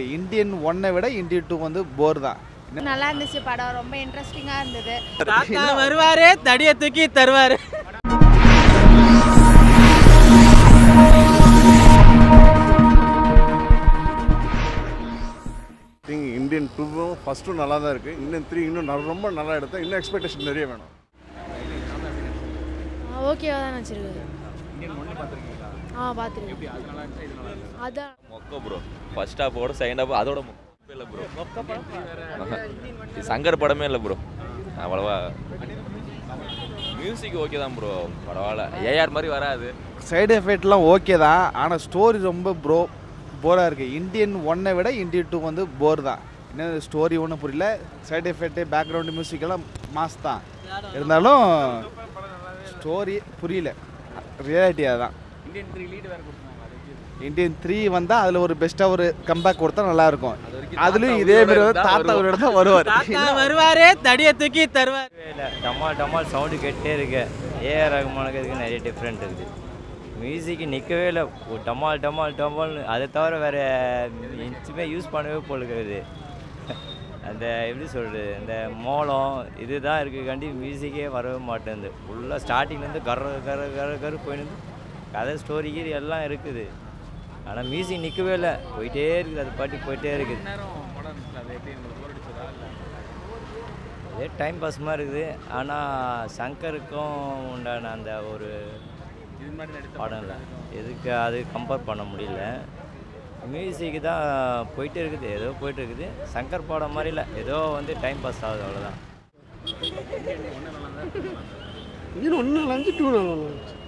Indian ஒன்னை விட Indian two வந்து போர் தான். நல்லா இருந்துச்சு படம் ரொம்ப இன்ட்ரெஸ்டிங்காக இருந்தது. தாத்தா வருவாரு தடியை தூக்கி தருவாரு. இந்தியன் டூவும் ஃபஸ்ட்டும் நல்லா தான் இருக்குது இந்தியன் த்ரீ இன்னும் ரொம்ப நல்லா எடுத்தேன் இன்னும் எக்ஸ்பெக்டேஷன் நிறைய வேணும். ஓகேவா தான் வச்சிருக்கு ஆ பார்த்துருக்கேன் அதான் மொக்க ப்ரோ ஃபர்ஸ்ட் ஹாஃபோட செகண்ட் ஹாஃப் அதோட மொக்க இல்லை ப்ரோ சங்கர் படமே இல்லை ப்ரோ அவ்வளவா. மியூசிக் ஓகே தான் ப்ரோ பரவாயில்ல. ஏஆர் மாதிரி வராது. சைடு எஃபெக்ட்லாம் ஓகே தான். ஆனால் ஸ்டோரி ரொம்ப ப்ரோ போராக இருக்குது இந்தியன் ஒன்னை விட இந்தியன் டூ வந்து போர் தான். என்ன ஸ்டோரி ஒன்றும் புரியல. சைடு எஃபெக்ட்டு பேக்ரவுண்டு மியூசிக் எல்லாம் மாஸ் தான். இருந்தாலும் ஸ்டோரி புரியல. ரியாலிட்டி அதுதான் இந்தியன் த்ரீ வந்தால் அதில் ஒரு பெஸ்ட்டாக ஒரு கம்பேக் கொடுத்தா நல்லாயிருக்கும். அதுலேயும் இதே மாதிரி வந்து தாத்தா ஒரு தான் வருவார். தாத்தா வருவாரு தடியை தூக்கி தருவாரு. இல்லை டமால் டமால் சவுண்டு கேட்டே இருக்கு. ஏஆர் ரகுமானுக்கு இதுக்கு நிறைய டிஃப்ரெண்ட் இருக்குது மியூசிக்கு நிற்கவே இல்லை. டமால் டமால் டமால். அதை தவிர வேறு இன்ச்சுமே யூஸ் பண்ணவே போலுக்குது அந்த எப்படி சொல்கிறது இந்த மோளம் இதுதான் இருக்குக்காண்டி மியூசிக்கே வரவே மாட்டேங்குது. ஃபுல்லாக ஸ்டார்டிங்லேருந்து கர கர கர கரு போயிருந்து கதை ஸ்டோரி கீரி எல்லாம் இருக்குது. ஆனால் மியூசிக் நிற்கவே இல்லை. போயிட்டே இருக்குது. அது பாட்டி போயிட்டே இருக்குது. அதே டைம் பாஸ் மாதிரி இருக்குது. ஆனால் சங்கருக்கும் உண்டான அந்த ஒரு படம் இல்லை. எதுக்கு அது கம்பேர் பண்ண முடியல. மியூசிக்கு தான் போயிட்டே இருக்குது. ஏதோ போயிட்டு இருக்குது. சங்கர் படம் மாதிரி இல்லை. ஏதோ வந்து டைம் பாஸ் ஆகுது அவ்வளோதான் இன்ஜின் ஒன்று நல்லா இருந்துச்சு டூ நல்லா இருந்துச்சு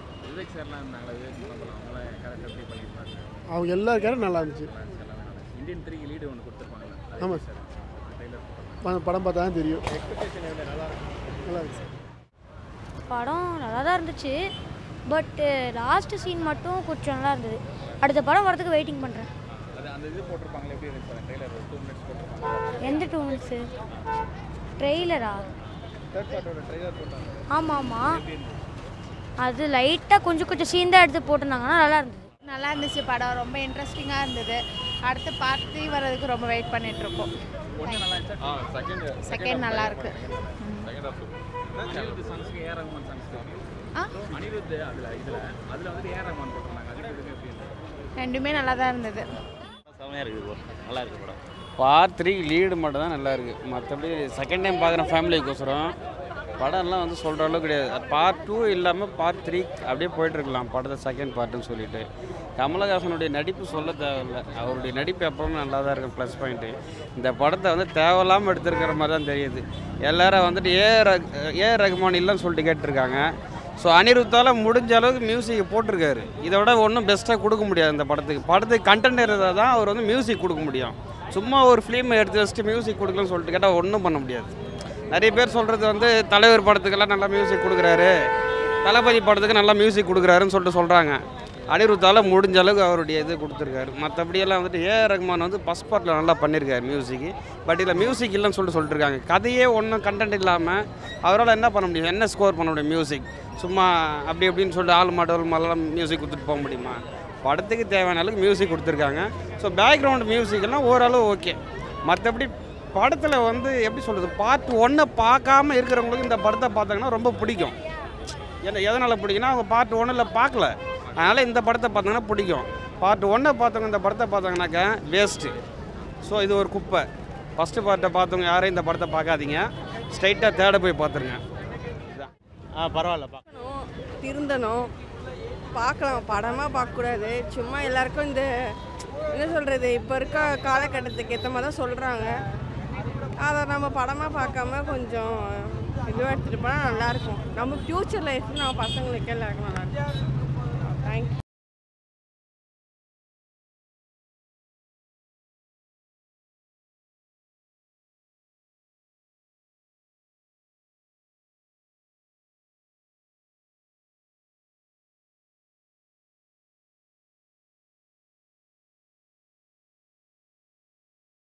அவங்க எல்லா கேரும் நல்லா இருந்துச்சு. ஆமாம் சார் படம் பார்த்தா தான் தெரியும். நல்லா இருந்துச்சு படம் நல்லா தான் இருந்துச்சு. பட்டு லாஸ்ட் சீன் மட்டும் கொஞ்சம் நல்லா இருந்தது. அடுத்த படம் வரதுக்கு வெயிட்டிங் பண்ணுறேன் எந்த டூ மினிட்ஸு ட்ரெய்லரா ஆமாம் ஆமாம் அது லைட்டாக கொஞ்சம் கொஞ்சம் சீன் தான் எடுத்து போட்டிருந்தாங்கன்னா நல்லா இருந்தது. நல்லா இருந்துச்சு படம். ரொம்ப இன்ட்ரெஸ்டிங்காக இருந்தது. அடுத்து பார்ட் த்ரீ வர்றதுக்கு ரொம்ப வெயிட் பண்ணிட்டு இருக்கோம். செகண்ட் நல்லா இருக்கு. ஆ? ரெண்டுமே நல்லா தான் இருந்தது. செம்மையாக இருக்குது ப்ரோ நல்லா இருக்குது படம். பார்ட் த்ரீ லீடு மட்டும் தான் நல்லா இருக்குது மற்றபடி செகண்ட் டைம் பார்க்குறேன் ஃபேமிலிக்கோசரம் படம்லாம் வந்து சொல்கிற அளவுக்கு கிடையாது. பார்ட் டூ இல்லாமல் பார்ட் த்ரீ அப்படியே போயிட்டுருக்கலாம். படத்தை செகண்ட் பார்ட்டுன்னு சொல்லிட்டு. கமலஹாசனுடைய நடிப்பு சொல்ல தேவையில்ல. அவருடைய நடிப்பு எப்பவும் நல்லா தான் இருக்கும் ப்ளஸ் பாயிண்ட்டு இந்த படத்தை வந்து தேவையில்லாமல் எடுத்திருக்கிற மாதிரி தான் தெரியுது. எல்லாரும் வந்துட்டு ஏ ரக் ஏ ரகுமான் இல்லைன்னு சொல்லிட்டு கேட்டிருக்காங்க. ஸோ அனிருத்தால் முடிஞ்ச அளவுக்கு மியூசிக் போட்டிருக்காரு. இதை விட ஒன்றும் பெஸ்ட்டாக கொடுக்க முடியாது இந்த படத்துக்கு. படத்துக்கு கண்டென்ட் இருந்தால் தான் அவர் வந்து மியூசிக் கொடுக்க முடியும். சும்மா ஒரு ஃபிலிம் எடுத்து வச்சுட்டு மியூசிக் கொடுக்கலன்னு சொல்லிட்டு கேட்டால் ஒன்றும் பண்ண முடியாது. நிறைய பேர் சொல்கிறது வந்து தலைவர் படத்துக்கெல்லாம் நல்லா மியூசிக் கொடுக்குறாரு. தளபதி படத்துக்கு நல்லா மியூசிக் கொடுக்குறாருன்னு சொல்லிட்டு சொல்கிறாங்க அனிருத்தால் முடிஞ்ச அளவுக்கு அவருடைய இது கொடுத்துருக்காரு. மற்றபடியெல்லாம் வந்துட்டு ஏ ரகுமான் வந்து ஃபஸ்ட் பார்ட்டில் நல்லா பண்ணியிருக்காரு மியூசிக்கு பட் இதில் மியூசிக் இல்லைன்னு சொல்லிட்டு சொல்லிட்டு கதையே ஒன்றும் கண்டென்ட் இல்லாமல் அவரால் என்ன பண்ண முடியும்? என்ன ஸ்கோர் பண்ண முடியும் மியூசிக் சும்மா அப்படி இப்படின்னு சொல்லிட்டு ஆள் மாடல் மாதிரிலாம் மியூசிக் கொடுத்துட்டு போக முடியுமா? படத்துக்கு தேவையான அளவுக்கு மியூசிக் கொடுத்துருக்காங்க. ஸோ பேக்ரவுண்ட் மியூசிக்கெல்லாம் ஓரளவு ஓகே மற்றபடி படத்தில் வந்து எப்படி சொல்கிறது பார்ட் ஒன்றை பார்க்காம இருக்கிறவங்களுக்கு இந்த படத்தை பார்த்தாங்கன்னா ரொம்ப பிடிக்கும். ஏன்னா எதனால் பிடிக்குன்னா அவங்க பார்ட் ஒன்றில் பார்க்கல. அதனால் இந்த படத்தை பார்த்தாங்கன்னா பிடிக்கும். பார்ட் ஒன்றை பார்த்தவங்க இந்த படத்தை பார்த்தாங்கனாக்கா வேஸ்ட்டு ஸோ இது ஒரு குப்பை. ஃபஸ்ட்டு பார்ட்டை பார்த்தவங்க யாரும் இந்த படத்தை பார்க்காதீங்க. ஸ்ட்ரைட்டாக தேட போய் பார்த்துருங்க. ஆ பரவாயில்லப்பா திருந்தணும் பார்க்கலாம். படமாக பார்க்கக்கூடாது. சும்மா எல்லாருக்கும் இந்த என்ன சொல்கிறது இப்போ இருக்க காலகட்டத்துக்கு ஏற்ற மாதிரி தான் சொல்கிறாங்க அதை நம்ம படமாக பார்க்காம கொஞ்சம் இதுவாக எடுத்துகிட்டு போனால் நல்லாயிருக்கும் நம்ம ஃப்யூச்சர் லைஃப் நம்ம பசங்களுக்கு எல்லாருக்கும் நல்லாயிருக்கும் தேங்க்யூ